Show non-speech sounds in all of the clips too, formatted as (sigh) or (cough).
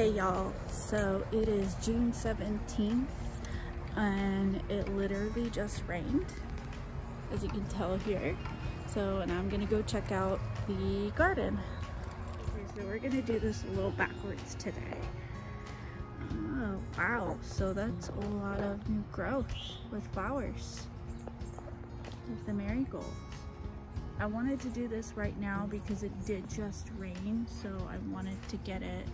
Hey y'all, so it is June 17th and it literally just rained as you can tell here. So, and I'm gonna go check out the garden. Okay, so we're gonna do this a little backwards today. Oh, wow, so that's a lot of new growth with flowers with the marigolds. I wanted to do this right now because it did just rain, so I wanted to get it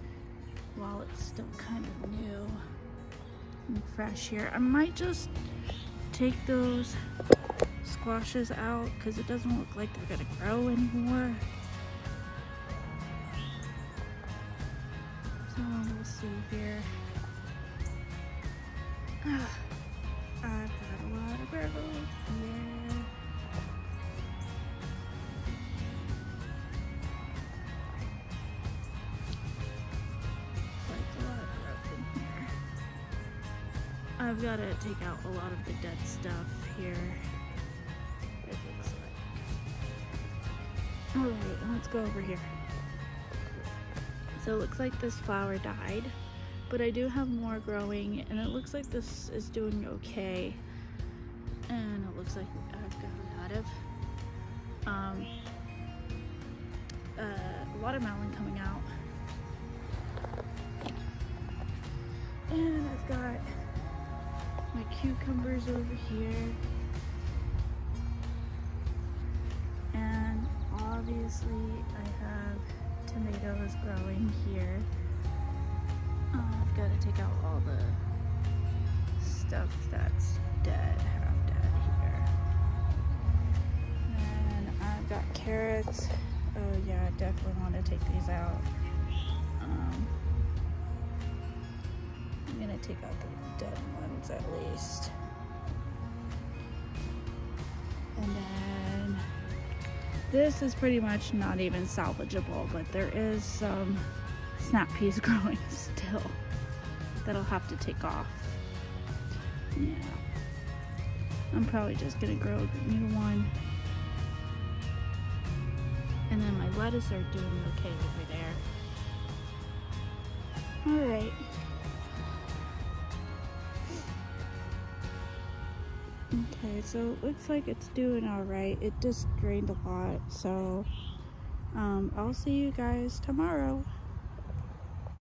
while it's still kind of new and fresh here. I might just take those squashes out because it doesn't look like they're gonna grow anymore. So we'll see here. (sighs) I've got to take out a lot of the dead stuff here. It looks like. Alright, let's go over here. So it looks like this flower died, but I do have more growing and it looks like this is doing okay. And it looks like I've got a lot of um, uh, watermelon coming out. Cucumbers over here. And obviously I have tomatoes growing here. Oh, I've got to take out all the stuff that's dead, half dead here. And I've got carrots. Oh yeah, I definitely want to take these out. Um, I'm gonna take out the dead ones at least. And then this is pretty much not even salvageable, but there is some snap peas (laughs) growing still that I'll have to take off. Yeah. I'm probably just gonna grow a new one. And then my lettuce are doing okay over there. Alright. Okay, so it looks like it's doing alright. It just drained a lot, so um, I'll see you guys tomorrow.